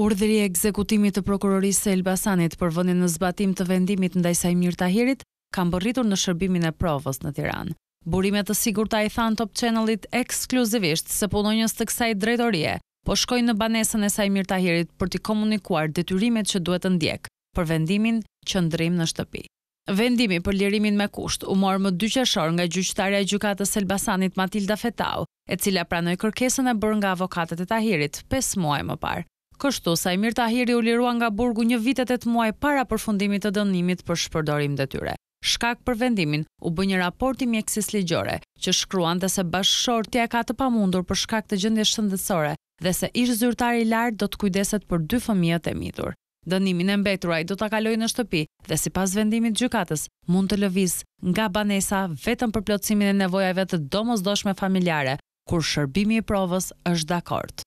Urdhri i ekzekutimit të Prokurorisë së Elbasanit për vënien në zbatim të vendimit ndaj Saimir Tahirit ka mbërritur në Shërbimin e Provës në Tiranë. Burime të sigurta i thanë Top Channel-it ekskluzivisht se punonjës të kësaj drejtorie po shkojnë në banesën e Saimir Tahirit për t'i komunikuar detyrimet që duhet të ndjekë për vendimin qëndrim në shtëpi. Vendimi për lirimin me kusht u mor më dy qershor nga gjyqtarja e Gjykatës së Elbasanit Matilda Fetau, e cila pranoi kërkesën e bërë nga avokatët e Tahirit, pesë muaj më parë. Kështu, Saimir Tahiri u lirua nga burgu një vit e tetë muaj para përfundimit të dënimit për shpërdorim detyre. Shkak për vendimin u bë një raport i mjekësisë ligjore, që shkruante se bashkëshortja e ka të pamundur për shkak të gjendjes shëndetësore dhe se ish-zyrtari i lartë do të kujdeset për dy fëmijët e mitur. Dënimin e mbetur ai do ta kalojë në shtëpi dhe sipas vendimit të gjykatës, mund të lëvizë nga banesa vetëm për plotësimin e nevojave të domosdoshme familjare, kur shërbimi i provës është dakord.